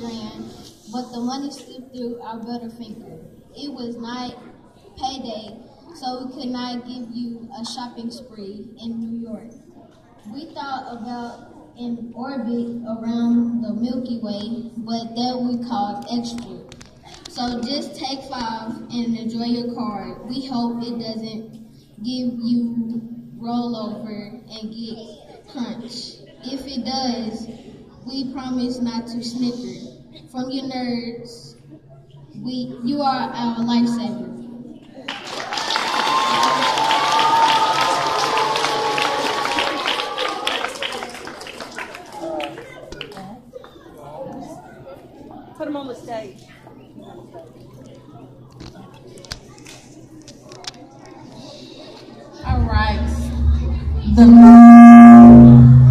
grand, but the money slipped through our butterfinger. It was not payday, so we could not give you a shopping spree in New York. We thought about an orbit around the Milky Way, but that we called extra. So just take five and enjoy your card. We hope it doesn't give you rollover and get crunch. If it does, we promise not to snicker. From your nerds, we you are our lifesaver. Put them on the stage. All right. The